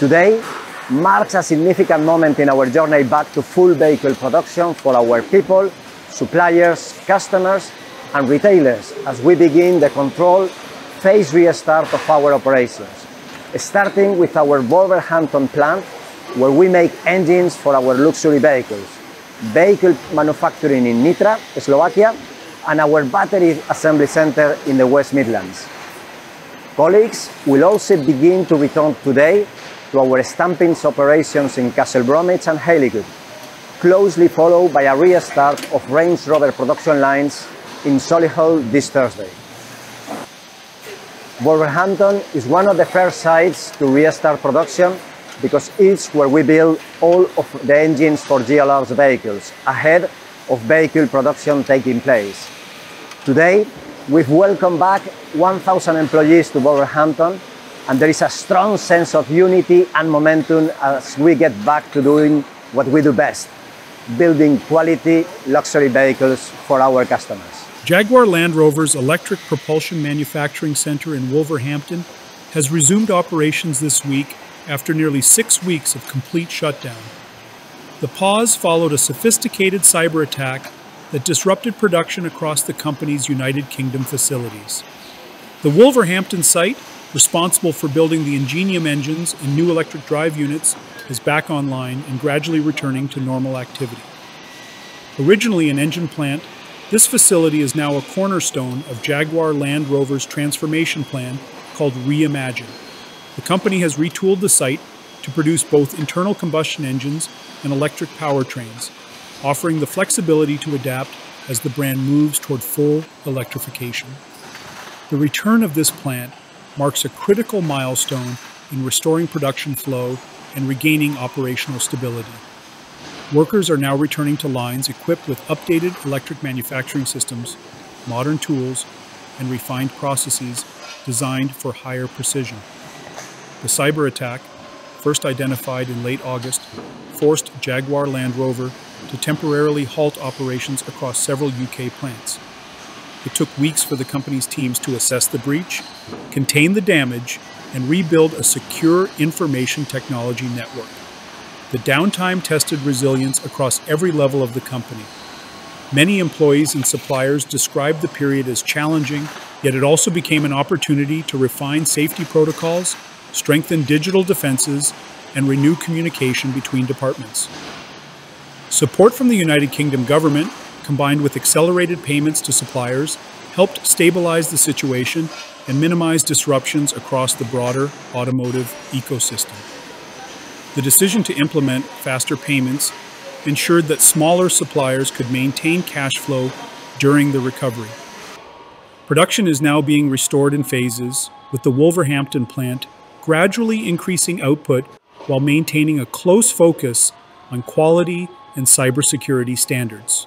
Today marks a significant moment in our journey back to full vehicle production for our people, suppliers, customers, and retailers as we begin the control phase restart of our operations, starting with our Wolverhampton plant, where we make engines for our luxury vehicles, vehicle manufacturing in Nitra, Slovakia, and our battery assembly center in the West Midlands. Colleagues will also begin to return today to our stampings operations in Castle Bromwich and Halewood, closely followed by a restart of Range Rover production lines in Solihull this Thursday. Wolverhampton is one of the first sites to restart production because it's where we build all of the engines for JLR's vehicles ahead of vehicle production taking place. Today, we've welcomed back 1,000 employees to Wolverhampton and there is a strong sense of unity and momentum as we get back to doing what we do best, building quality luxury vehicles for our customers. Jaguar Land Rover's Electric Propulsion Manufacturing Center in Wolverhampton has resumed operations this week after nearly six weeks of complete shutdown. The pause followed a sophisticated cyber attack that disrupted production across the company's United Kingdom facilities. The Wolverhampton site responsible for building the Ingenium engines and new electric drive units, is back online and gradually returning to normal activity. Originally an engine plant, this facility is now a cornerstone of Jaguar Land Rover's transformation plan called Reimagine. The company has retooled the site to produce both internal combustion engines and electric powertrains, offering the flexibility to adapt as the brand moves toward full electrification. The return of this plant marks a critical milestone in restoring production flow and regaining operational stability. Workers are now returning to lines equipped with updated electric manufacturing systems, modern tools, and refined processes designed for higher precision. The cyber attack, first identified in late August, forced Jaguar Land Rover to temporarily halt operations across several UK plants. It took weeks for the company's teams to assess the breach, contain the damage, and rebuild a secure information technology network. The downtime tested resilience across every level of the company. Many employees and suppliers described the period as challenging, yet it also became an opportunity to refine safety protocols, strengthen digital defenses, and renew communication between departments. Support from the United Kingdom government combined with accelerated payments to suppliers, helped stabilize the situation and minimize disruptions across the broader automotive ecosystem. The decision to implement faster payments ensured that smaller suppliers could maintain cash flow during the recovery. Production is now being restored in phases, with the Wolverhampton plant gradually increasing output while maintaining a close focus on quality and cybersecurity standards.